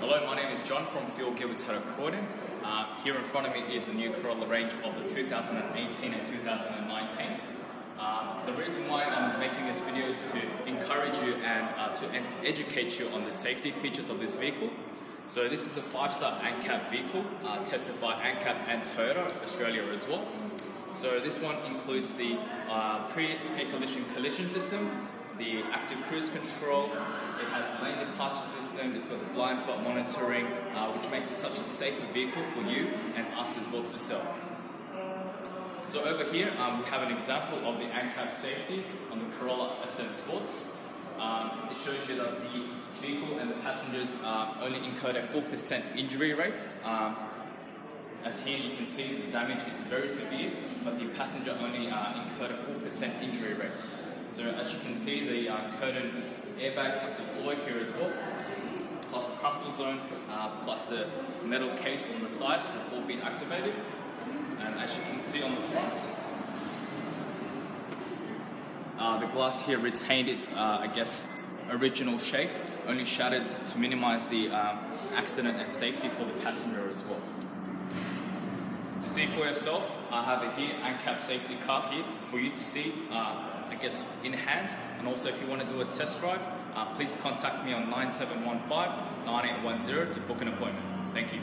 Hello, my name is John from Phil Gilbert Toyota Croydon. Uh, here in front of me is a new Corolla range of the 2018 and 2019. Uh, the reason why I'm making this video is to encourage you and uh, to educate you on the safety features of this vehicle. So this is a five-star ANCAP vehicle, uh, tested by ANCAP and Toyota Australia as well. So this one includes the uh, pre-collision collision system, the active cruise control, it has lane departure system, it's got the blind spot monitoring, uh, which makes it such a safer vehicle for you and us as well to sell. So over here, um, we have an example of the ANCAP safety on the Corolla Ascent Sports. Um, it shows you that the vehicle and the passengers uh, only incurred a 4% injury rate. Um, as here you can see the damage is very severe, but the passenger only uh, incurred a 4% injury rate. So as you can see, the uh, curtain airbags are deployed here as well, zone, uh, plus the metal cage on the side has all been activated. And as you can see on the front, uh, the glass here retained its, uh, I guess, original shape, only shattered to minimize the um, accident and safety for the passenger as well. To see for yourself, I have a here ANCAP safety car here for you to see uh, I guess, in hand. And also, if you want to do a test drive, uh, please contact me on 9715 9810 to book an appointment. Thank you.